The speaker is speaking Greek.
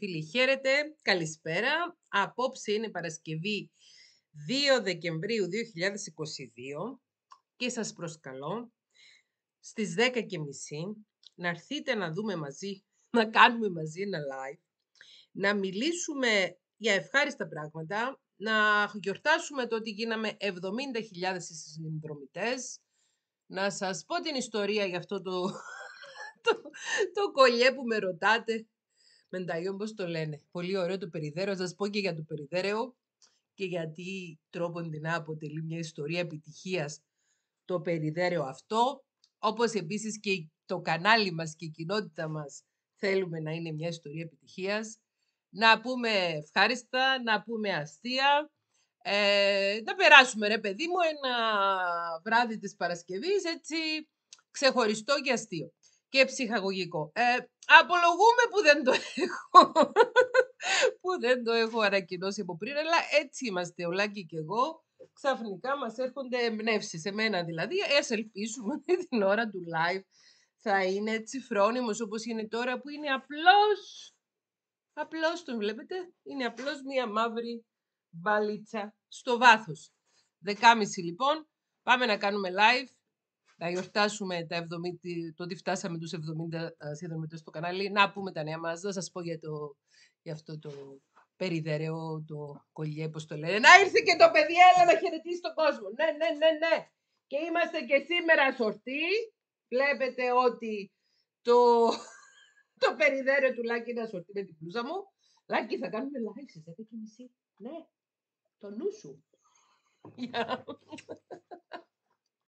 φίλοι, χαίρετε. Καλησπέρα. Απόψε είναι Παρασκευή 2 Δεκεμβρίου 2022 και σας προσκαλώ στις 10.30 να έρθετε να δούμε μαζί, να κάνουμε μαζί ένα live, να μιλήσουμε για ευχάριστα πράγματα, να γιορτάσουμε το ότι γίναμε 70.000 συνδρομητές, να σας πω την ιστορία για αυτό το, το, το κολλιέ που με ρωτάτε, Μενταϊόν, πώς το λένε. Πολύ ωραίο το περιδέρεο. Θα σας πω και για το περιδέρεο και γιατί τρόπον την αποτελεί μια ιστορία επιτυχίας το περιδέρεο αυτό. Όπως επίσης και το κανάλι μας και η κοινότητα μας θέλουμε να είναι μια ιστορία επιτυχίας. Να πούμε ευχάριστα, να πούμε αστεία. Ε, να περάσουμε ρε παιδί μου ένα βράδυ της Παρασκευής έτσι ξεχωριστό και αστείο και ψυχαγωγικό. Ε, απολογούμε που δεν το έχω. που δεν το έχω ανακοινώσει από πριν, αλλά έτσι είμαστε ο Λάκη και εγώ. Ξαφνικά μας έρχονται εμπνεύσεις, εμένα δηλαδή. Ας ελπίσουμε ότι την ώρα του live θα είναι έτσι φρόνιμος όπως είναι τώρα που είναι απλώς, απλώς τον βλέπετε, είναι απλώς μία μαύρη μπαλίτσα στο βάθος. Δεκάμιση λοιπόν, πάμε να κάνουμε live να γιορτάσουμε τα 70, το ότι φτάσαμε τους 70 συνδρομητές στο κανάλι. Να πούμε τα νέα μας, να σας πω για, το, για αυτό το περιδέρεο, το κολλιέ, πώς το λένε. Να ήρθε και το παιδί, έλα να χαιρετήσει τον κόσμο. Ναι, ναι, ναι, ναι. Και είμαστε και σήμερα σορτοί. Βλέπετε ότι το, το περιδέρεο του Λάκη είναι ασορτή με την πλούζα μου. Λάκη, θα κάνουμε live στις 10.30. Ναι, το νου σου.